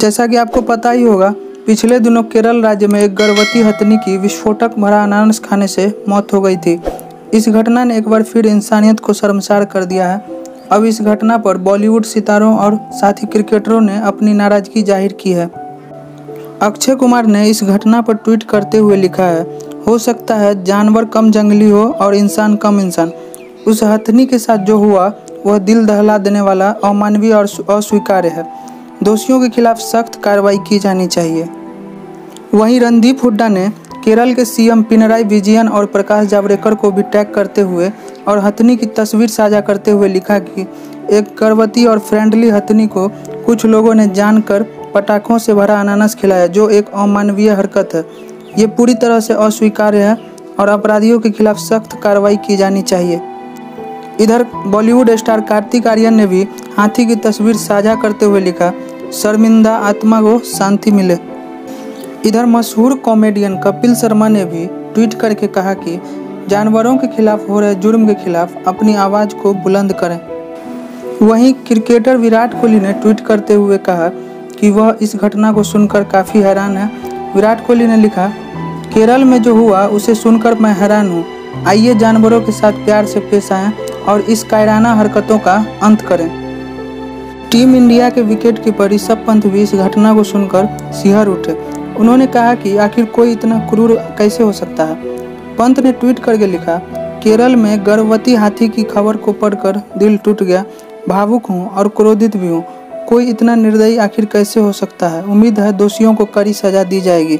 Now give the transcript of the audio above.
जैसा कि आपको पता ही होगा, पिछले दिनों केरल राज्य में एक गर्भवती हथनी की विस्फोटक भरा अनानास खाने से मौत हो गई थी। इस घटना ने एक बार फिर इंसानियत को शर्मसार कर दिया है। अब इस घटना पर बॉलीवुड सितारों और साथी क्रिकेटरों ने अपनी नाराज़गी ज़ाहिर की है। अक्षय कुमार ने इस घटना पर ट्वीट करते हुए लिखा है, हो सकता है जानवर कम जंगली हो और इंसान कम इंसान। उस हथनी के साथ जो हुआ, वह दिल दहला देने वाला, अमानवीय और अस्वीकार्य है। दोषियों के खिलाफ सख्त कार्रवाई की जानी चाहिए। वहीं रणदीप हुड्डा ने केरल के सीएम पिनराई विजयन और प्रकाश जावड़ेकर को भी टैग करते हुए और हथनी की तस्वीर साझा करते हुए लिखा कि एक गर्भवती और फ्रेंडली हथनी को कुछ लोगों ने जानकर पटाखों से भरा अनानास खिलाया, जो एक अमानवीय हरकत है। ये पूरी तरह से अस्वीकार्य है और अपराधियों के खिलाफ सख्त कार्रवाई की जानी चाहिए। इधर बॉलीवुड स्टार कार्तिक आर्यन ने भी हाथी की तस्वीर साझा करते हुए लिखा शर्मिंदा आत्मा को शांति मिले। इधर मशहूर कॉमेडियन कपिल शर्मा ने भी ट्वीट करके कहा कि जानवरों के खिलाफ हो रहे जुर्म के खिलाफ अपनी आवाज़ को बुलंद करें। वहीं क्रिकेटर विराट कोहली ने ट्वीट करते हुए कहा कि वह इस घटना को सुनकर काफ़ी हैरान है। विराट कोहली ने लिखा, केरल में जो हुआ, उसे सुनकर मैं हैरान हूँ। आइए जानवरों के साथ प्यार से पेश आएँ और इस कायराना हरकतों का अंत करें। टीम इंडिया के विकेट कीपर ऋषभ पंत भी इस घटना को सुनकर सिहर उठे। उन्होंने कहा कि आखिर कोई इतना क्रूर कैसे हो सकता है? पंत ने ट्वीट करके लिखा, केरल में गर्भवती हाथी की खबर को पढ़कर दिल टूट गया। भावुक हूँ और क्रोधित भी हूँ। कोई इतना निर्दयी आखिर कैसे हो सकता है? उम्मीद है दोषियों को कड़ी सजा दी जाएगी।